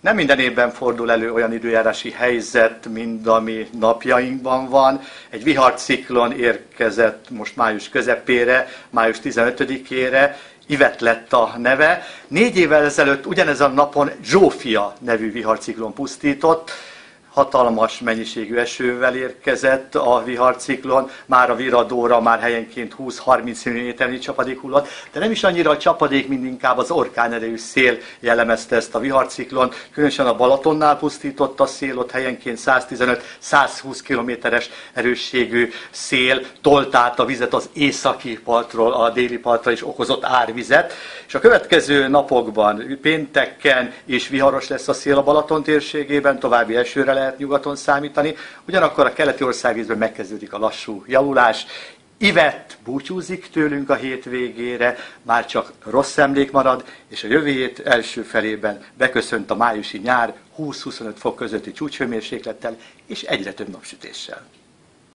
Nem minden évben fordul elő olyan időjárási helyzet, mint ami napjainkban van. Egy viharciklon érkezett most május közepére, május 15-ére, Ivet lett a neve. Négy évvel ezelőtt ugyanezen a napon Zsófia nevű viharciklon pusztított, hatalmas mennyiségű esővel érkezett a viharciklon, már a viradóra már helyenként 20-30 mm csapadék hullott, de nem is annyira a csapadék, mint inkább az orkán erejű szél jellemezte ezt a viharciklon, különösen a Balatonnál pusztított a szél, ott helyenként 115-120 kilométeres erősségű szél tolt át a vizet az északi partról a déli partra és okozott árvizet, és a következő napokban, pénteken is viharos lesz a szél a Balaton térségében, további esőre lehet nyugaton számítani, ugyanakkor a keleti országvízben megkezdődik a lassú javulás, Ivet búcsúzik tőlünk a hétvégére, már csak rossz emlék marad, és a jövő hét első felében beköszönt a májusi nyár 20-25 fok közötti csúcshőmérséklettel és egyre több napsütéssel.